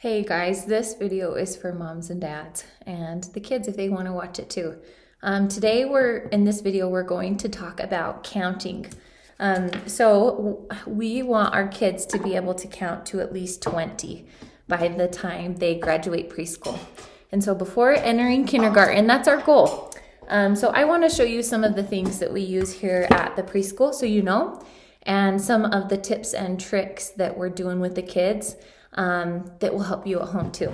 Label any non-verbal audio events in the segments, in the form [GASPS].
Hey guys, this video is for moms and dads and the kids if they want to watch it too. Um, today we're in this video we're going to talk about counting. Um, so we want our kids to be able to count to at least 20 by the time they graduate preschool. And so before entering kindergarten, that's our goal. Um, so I want to show you some of the things that we use here at the preschool so you know and some of the tips and tricks that we're doing with the kids um, that will help you at home too.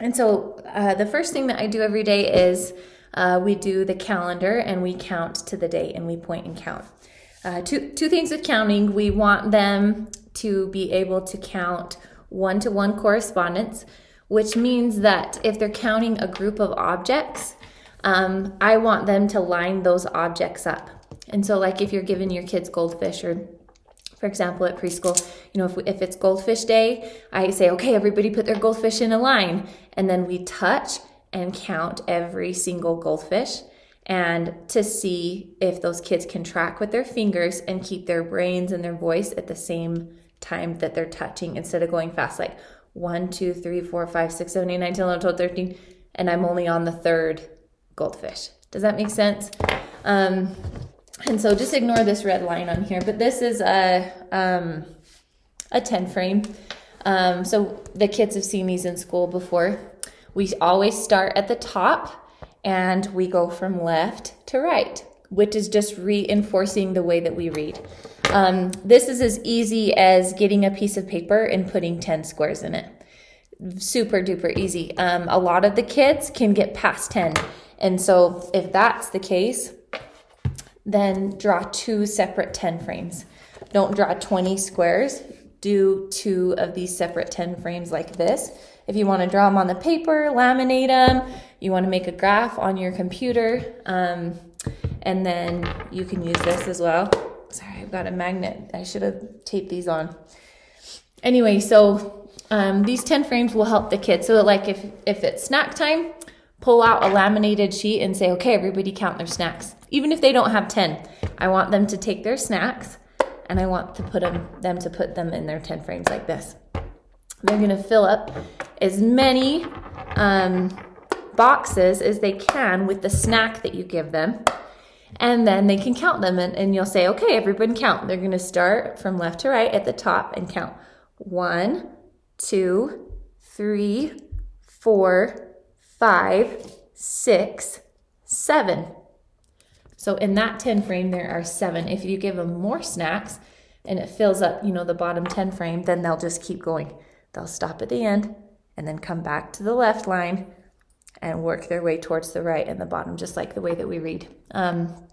And so uh, the first thing that I do every day is uh, we do the calendar and we count to the day and we point and count. Uh, two, two things with counting, we want them to be able to count one-to-one correspondence, which means that if they're counting a group of objects, um, I want them to line those objects up. And so like if you're giving your kids goldfish or for example, at preschool, you know, if, if it's goldfish day, I say, okay, everybody put their goldfish in a line. And then we touch and count every single goldfish and to see if those kids can track with their fingers and keep their brains and their voice at the same time that they're touching instead of going fast, like one, two, three, four, five, six, seven, eight, nine, 10, 11, 12, 13, and I'm only on the third goldfish. Does that make sense? Um, and so just ignore this red line on here, but this is a, um, a 10 frame. Um, so the kids have seen these in school before. We always start at the top and we go from left to right, which is just reinforcing the way that we read. Um, this is as easy as getting a piece of paper and putting 10 squares in it. Super duper easy. Um, a lot of the kids can get past 10. And so if that's the case, then draw two separate 10 frames. Don't draw 20 squares, do two of these separate 10 frames like this. If you want to draw them on the paper, laminate them, you want to make a graph on your computer, um, and then you can use this as well. Sorry, I've got a magnet. I should have taped these on. Anyway, so um, these 10 frames will help the kids. So like if, if it's snack time, pull out a laminated sheet and say, okay, everybody count their snacks even if they don't have 10. I want them to take their snacks and I want to put them, them to put them in their 10 frames like this. They're gonna fill up as many um, boxes as they can with the snack that you give them. And then they can count them and, and you'll say, okay, everyone count. They're gonna start from left to right at the top and count one, two, three, four, five, six, seven. So in that 10 frame, there are seven. If you give them more snacks and it fills up, you know, the bottom 10 frame, then they'll just keep going. They'll stop at the end and then come back to the left line and work their way towards the right and the bottom, just like the way that we read. Um,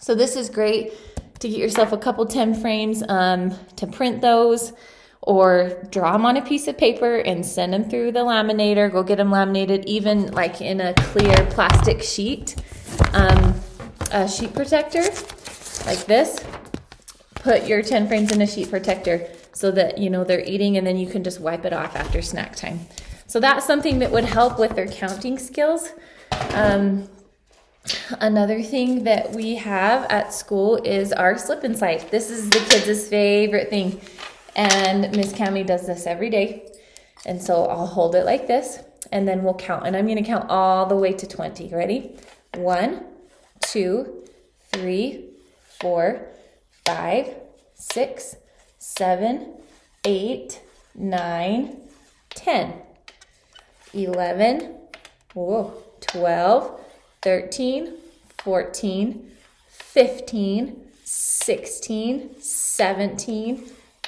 so this is great to get yourself a couple 10 frames um, to print those or draw them on a piece of paper and send them through the laminator. Go get them laminated, even like in a clear plastic sheet. Um, a sheet protector like this. Put your 10 frames in a sheet protector so that, you know, they're eating and then you can just wipe it off after snack time. So that's something that would help with their counting skills. Um, another thing that we have at school is our slip and slide. This is the kids' favorite thing. And Miss Cami does this every day. And so I'll hold it like this and then we'll count. And I'm gonna count all the way to 20. Ready? One, two, three, four, five, six, seven, eight, nine, ten, eleven, whoa, 12, 13, 14, 15, 16, 17,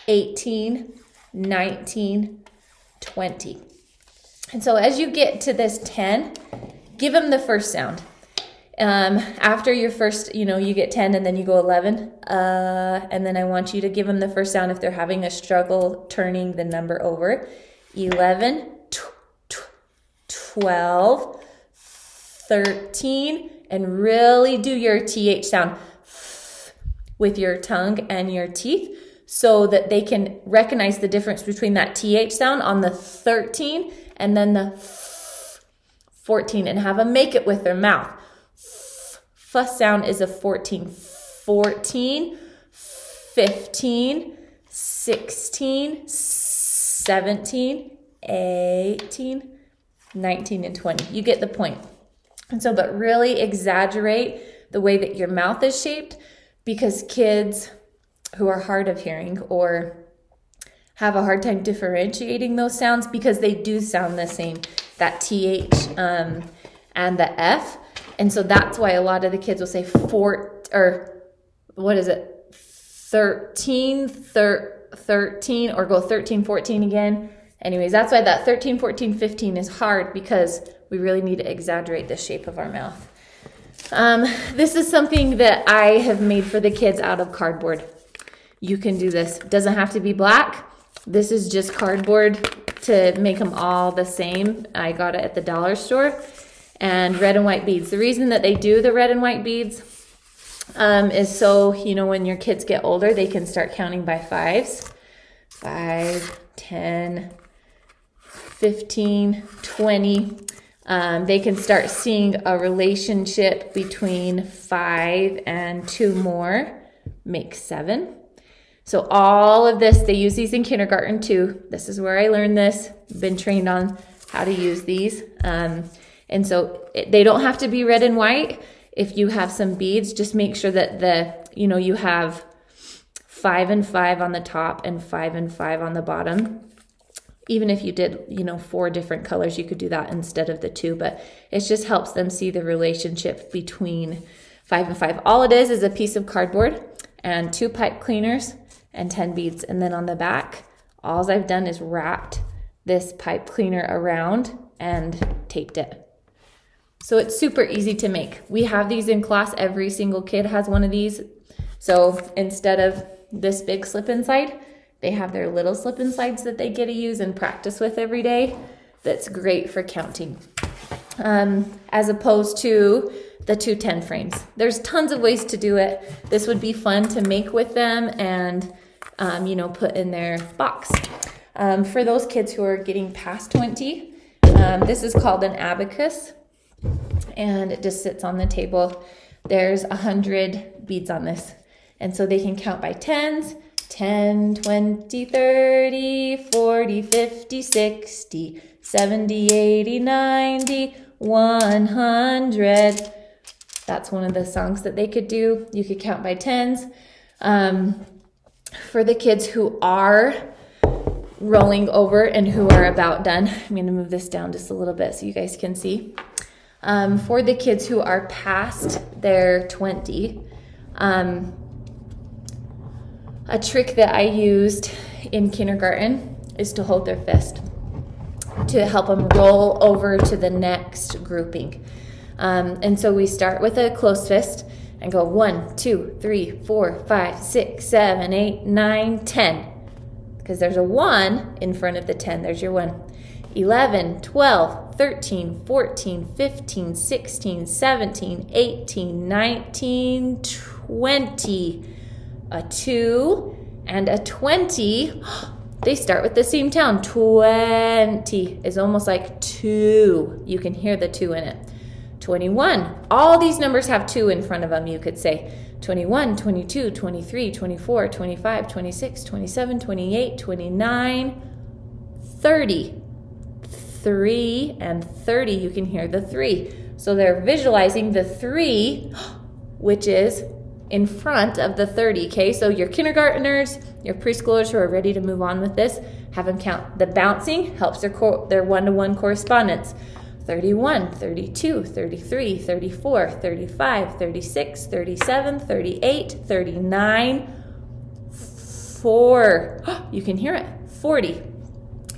18, 19, 20. And so as you get to this 10, give them the first sound. Um, after your first, you know, you get 10 and then you go 11. Uh, and then I want you to give them the first sound if they're having a struggle turning the number over. 11, 12, 13, and really do your TH sound [SNIFFS] with your tongue and your teeth so that they can recognize the difference between that TH sound on the 13 and then the [SNIFFS] 14 and have them make it with their mouth. F sound is a 14. 14, 15, 16, 17, 18, 19, and 20. You get the point. And so, but really exaggerate the way that your mouth is shaped because kids who are hard of hearing or have a hard time differentiating those sounds because they do sound the same that th um, and the f and so that's why a lot of the kids will say four or what is it? 13 thir- 13 or go 13 14 again. Anyways that's why that 13 14 15 is hard because we really need to exaggerate the shape of our mouth. Um, this is something that i have made for the kids out of cardboard. You can do this. Doesn't have to be black. This is just cardboard to make them all the same. I got it at the dollar store. And red and white beads. The reason that they do the red and white beads um, is so, you know, when your kids get older, they can start counting by fives. Five, 10, 15, 20. Um, they can start seeing a relationship between five and two more, make seven. So all of this, they use these in kindergarten too. This is where I learned this, been trained on how to use these. Um, and so they don't have to be red and white. If you have some beads, just make sure that the, you know, you have five and five on the top and five and five on the bottom. Even if you did, you know, four different colors, you could do that instead of the two, but it just helps them see the relationship between five and five. All it is is a piece of cardboard and two pipe cleaners and 10 beads. And then on the back, all I've done is wrapped this pipe cleaner around and taped it. So it's super easy to make. We have these in class. Every single kid has one of these. So instead of this big slip inside, they have their little slip insides that they get to use and practice with every day. That's great for counting. Um, as opposed to the 210 frames. There's tons of ways to do it. This would be fun to make with them and um, you know, put in their box. Um, for those kids who are getting past 20, um, this is called an abacus and it just sits on the table. There's a hundred beads on this. And so they can count by tens, 10, 20, 30, 40, 50, 60, 70, 80, 90, 100. That's one of the songs that they could do. You could count by tens. Um, for the kids who are rolling over and who are about done, I'm going to move this down just a little bit so you guys can see. Um, for the kids who are past their 20, um, a trick that I used in kindergarten is to hold their fist to help them roll over to the next grouping. Um, and so we start with a closed fist and go one, two, three, four, five, six, seven, eight, nine, ten. Because there's a one in front of the 10. There's your one. 11, 12, 13, 14, 15, 16, 17, 18, 19, 20. A two and a 20. [GASPS] They start with the same tone. 20 is almost like two. You can hear the two in it. 21. All these numbers have 2 in front of them, you could say. 21, 22, 23, 24, 25, 26, 27, 28, 29, 30. 3 and 30, you can hear the 3. So they're visualizing the 3, [GASPS] which is in front of the 30, okay? So your kindergartners, your preschoolers who are ready to move on with this, have them count. The bouncing helps their, their one-to-one correspondence. 31, 32, 33, 34, 35, 36, 37, 38, 39, 4. [GASPS] You can hear it. 40.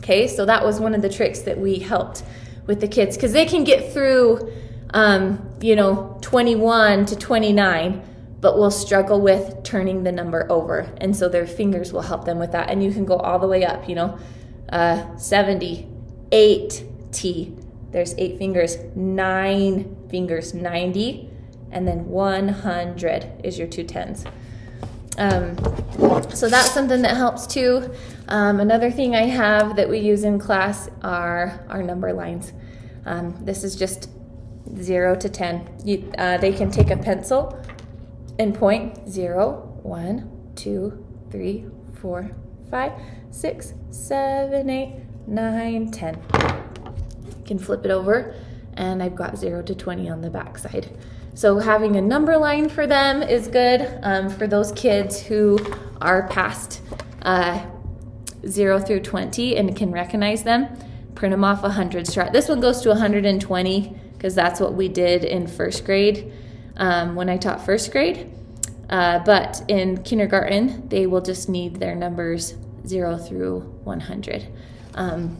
Okay, so that was one of the tricks that we helped with the kids because they can get through, um, you know, 21 to 29, but will struggle with turning the number over. And so their fingers will help them with that. And you can go all the way up, you know, uh, 70, 8, T, there's eight fingers, nine fingers, 90, and then 100 is your two tens. Um, so that's something that helps too. Um, another thing I have that we use in class are our number lines. Um, this is just zero to 10. You, uh, they can take a pencil and point zero, one, two, three, four, five, six, seven, eight, nine, 10. You can flip it over and I've got zero to 20 on the back side. So having a number line for them is good um, for those kids who are past uh, zero through 20 and can recognize them. Print them off 100 strat. This one goes to 120 because that's what we did in first grade um, when I taught first grade. Uh, but in kindergarten, they will just need their numbers 0 through 100. Um,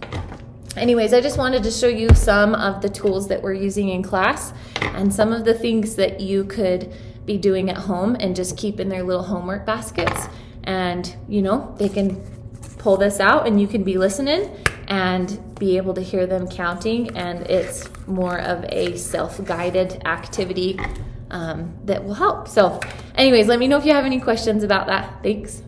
anyways, I just wanted to show you some of the tools that we're using in class and some of the things that you could be doing at home and just keep in their little homework baskets. And, you know, they can pull this out and you can be listening and be able to hear them counting. And it's more of a self guided activity um, that will help. So, anyways, let me know if you have any questions about that. Thanks.